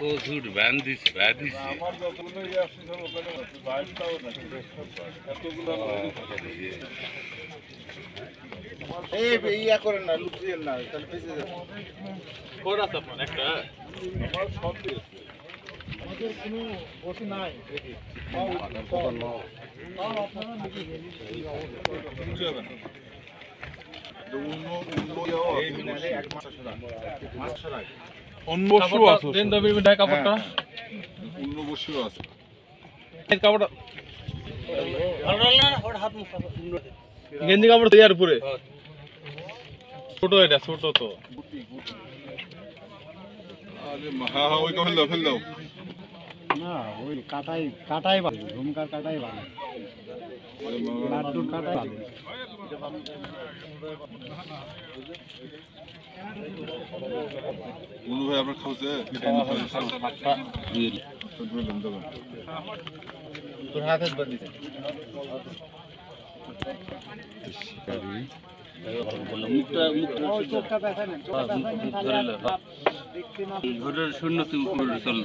ও ঝুট van this van যতগুলো ইয়ে করেন না লুকিয়ে না তাহলে বেঁচে যাবে আমার সব আমাদের কোনো বসে নাই। কাপড়টা গেঞ্জি কাপড় উপরে। ছোট এটা ছোট তো। হ্যাঁ হ্যাঁ ওই ফেল দাও ফেল দাও। না ওই কাটাই কাটাই ভালো ঝুমকার কাটাই ভালো লাড্ডুর কাটাই ভালো মনু ভাই আপনার খাওয়াছে তোর হাতে মুখটা মুখটা ধরে শূন্য তুমি চল